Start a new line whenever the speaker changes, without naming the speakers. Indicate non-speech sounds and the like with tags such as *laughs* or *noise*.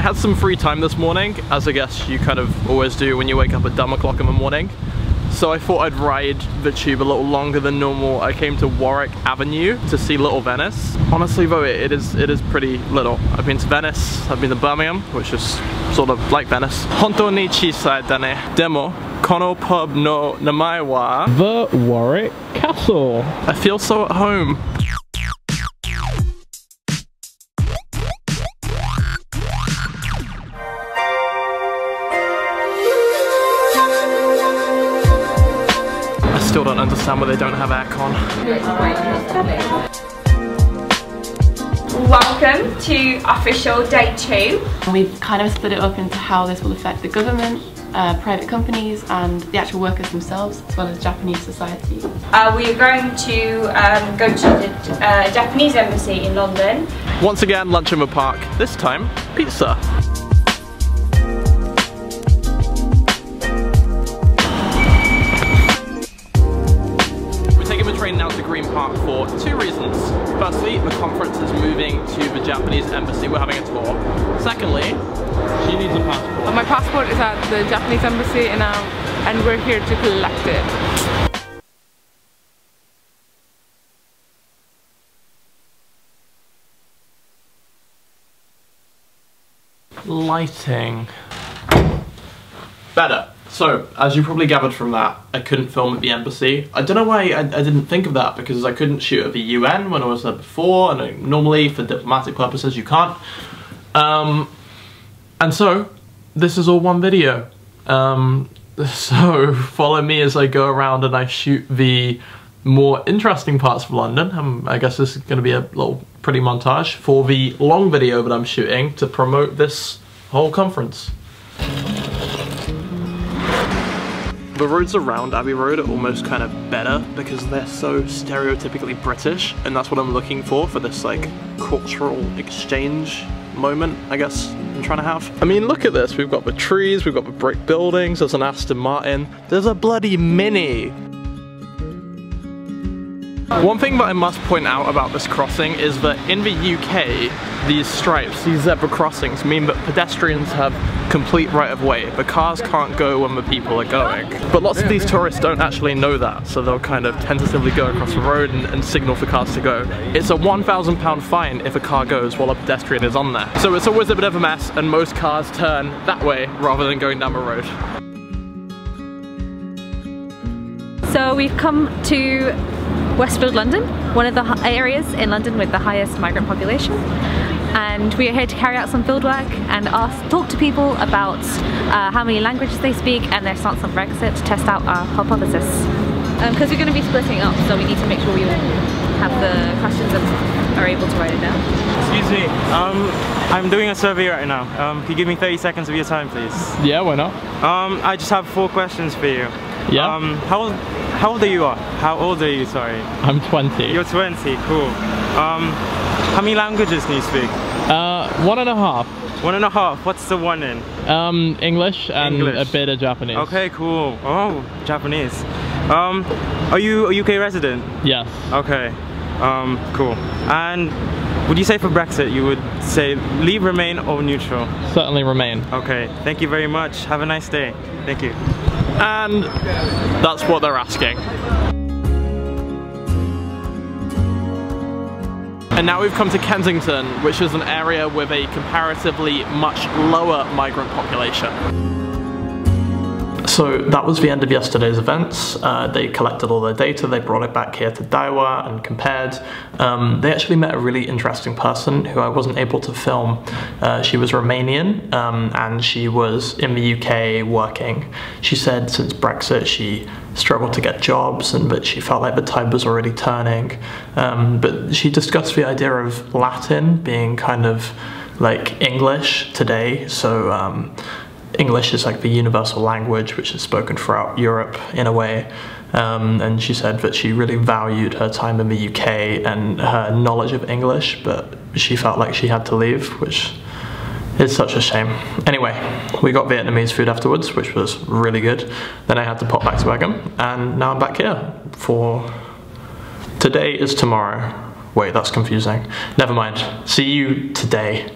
I *laughs* had some free time this morning, as I guess you kind of always do when you wake up at dumb o'clock in the morning. So I thought I'd ride the tube a little longer than normal. I came to Warwick Avenue to see Little Venice. Honestly though, it is it is pretty little. I've been to Venice, I've been to Birmingham, which is sort of like Venice. Honto ni chisai dane. Demo, kono pub no namae wa.
The Warwick Castle.
I feel so at home. Still don't understand why they don't have aircon.
Welcome to official day two.
We've kind of split it up into how this will affect the government, uh, private companies and the actual workers themselves as well as Japanese society.
Uh, we are going to um, go to the uh, Japanese embassy in London.
Once again, lunch in the park. This time, pizza. We're taking the train now to Green Park for two reasons. Firstly, the conference is moving to the Japanese embassy. We're having a tour. Secondly, she needs a passport.
My passport is at the Japanese embassy now um, and we're here to collect it.
Lighting. Better. So, as you probably gathered from that, I couldn't film at the embassy. I don't know why I, I didn't think of that, because I couldn't shoot at the UN when I was there before, and I, normally, for diplomatic purposes, you can't. Um, and so, this is all one video. Um, *laughs* so, follow me as I go around and I shoot the more interesting parts of London. Um, I guess this is going to be a little pretty montage for the long video that I'm shooting to promote this whole conference. The roads around Abbey Road are almost kind of better because they're so stereotypically British, and that's what I'm looking for for this like cultural exchange moment, I guess I'm trying to have. I mean, look at this. We've got the trees, we've got the brick buildings, there's an Aston Martin, there's a bloody Mini. One thing that I must point out about this crossing is that in the UK, these stripes, these zebra crossings, mean that pedestrians have complete right of way. The cars can't go when the people are going. But lots of these tourists don't actually know that, so they'll kind of tentatively go across the road and, and signal for cars to go. It's a £1,000 fine if a car goes while a pedestrian is on there. So it's always a bit of a mess, and most cars turn that way rather than going down the road.
So we've come to Westfield London, one of the areas in London with the highest migrant population. And we are here to carry out some fieldwork and ask, talk to people about uh, how many languages they speak and their stance on Brexit to test out our hypothesis. Because we're going to be splitting up, so we need to make sure we have the questions and are able to write it down.
Excuse me, um, I'm doing a survey right now. Um, can you give me 30 seconds of your time, please?
Yeah, why not?
Um, I just have four questions for you.
Yeah.
Um, how old, how old are you? How old are you? Sorry.
I'm 20.
You're 20. Cool. Um, how many languages can you speak?
Uh, one and a half.
One and a half. What's the one in?
Um, English and
English.
a bit of Japanese.
Okay, cool. Oh, Japanese. Um, are you a UK resident?
Yes.
Okay. Um, cool. And would you say for Brexit you would say leave, remain, or neutral?
Certainly remain.
Okay. Thank you very much. Have a nice day. Thank you.
And that's what they're asking. And now we've come to Kensington, which is an area with a comparatively much lower migrant population. So that was the end of yesterday's events. Uh, they collected all their data, they brought it back here to Daiwa and compared. Um, they actually met a really interesting person who I wasn't able to film. Uh, she was Romanian um, and she was in the UK working. She said since Brexit she struggled to get jobs and but she felt like the tide was already turning. Um, but she discussed the idea of Latin being kind of like English today. So um, English is like the universal language which is spoken throughout Europe in a way. Um, and she said that she really valued her time in the UK and her knowledge of English, but she felt like she had to leave, which is such a shame. Anyway, we got Vietnamese food afterwards, which was really good. Then I had to pop back to Egham, and now I'm back here for today is tomorrow. Wait, that's confusing. Never mind. See you today.